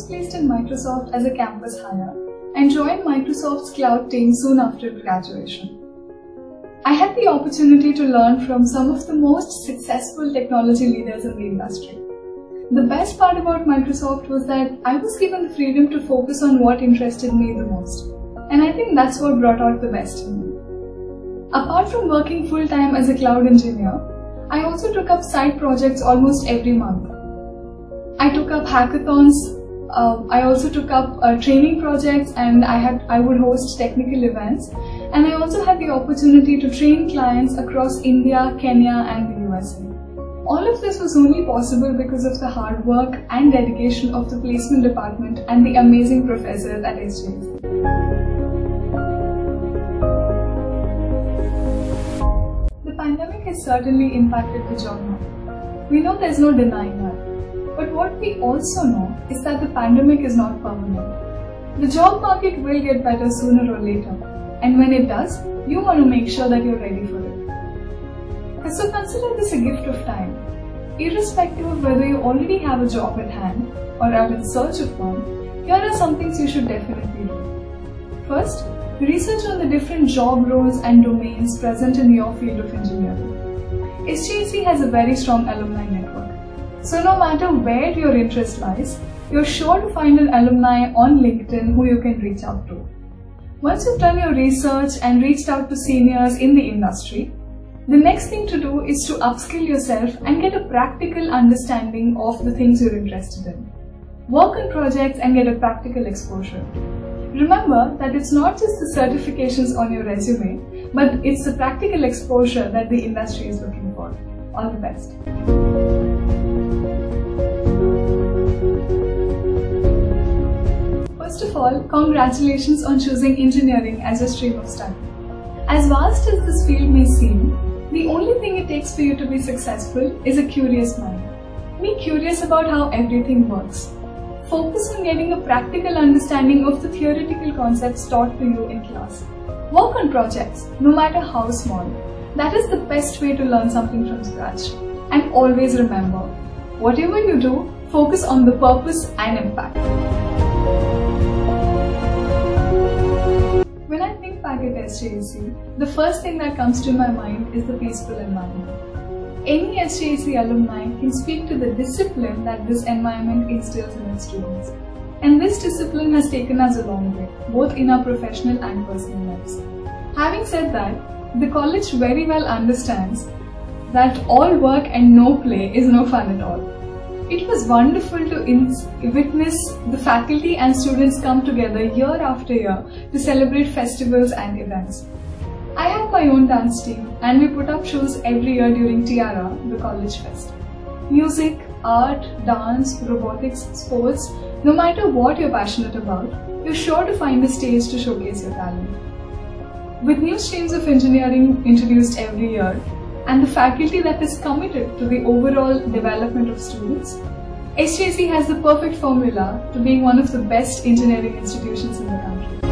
was placed in Microsoft as a campus hire and joined Microsoft's cloud team soon after graduation. I had the opportunity to learn from some of the most successful technology leaders in the industry. The best part about Microsoft was that I was given the freedom to focus on what interested me the most. And I think that's what brought out the best in me. Apart from working full time as a cloud engineer, I also took up side projects almost every month. I took up hackathons. Uh, I also took up uh, training projects, and I had I would host technical events. And I also had the opportunity to train clients across India, Kenya, and the USA. All of this was only possible because of the hard work and dedication of the placement department and the amazing professors at SJEC. The pandemic has certainly impacted the job market. We know there's no denying that. But what we also know is that the pandemic is not permanent. The job market will get better sooner or later. And when it does, you want to make sure that you're ready for it. So consider this a gift of time. Irrespective of whether you already have a job at hand or are in search of one, here are some things you should definitely do. First, research on the different job roles and domains present in your field of engineering. SJEC has a very strong alumni network. So no matter where your interest lies, you're sure to find an alumni on LinkedIn who you can reach out to. Once you've done your research and reached out to seniors in the industry, the next thing to do is to upskill yourself and get a practical understanding of the things you're interested in. Work on projects and get a practical exposure. Remember that it's not just the certifications on your resume, but it's the practical exposure that the industry is looking for. All the best. All, congratulations on choosing engineering as a stream of study. As vast as this field may seem, the only thing it takes for you to be successful is a curious mind. Be curious about how everything works. Focus on getting a practical understanding of the theoretical concepts taught to you in class. Work on projects, no matter how small. That is the best way to learn something from scratch. And always remember, whatever you do, focus on the purpose and impact. Think SJEC, the first thing that comes to my mind is the peaceful environment. Any SJEC alumni can speak to the discipline that this environment instills in its students. And this discipline has taken us a long way, both in our professional and personal lives. Having said that, the college very well understands that all work and no play is no fun at all. It was wonderful to witness the faculty and students come together year after year to celebrate festivals and events. I have my own dance team and we put up shows every year during Tiara, the college fest. Music, art, dance, robotics, sports, no matter what you're passionate about, you're sure to find a stage to showcase your talent. With new streams of engineering introduced every year, and the faculty that is committed to the overall development of students, SJEC has the perfect formula to being one of the best engineering institutions in the country.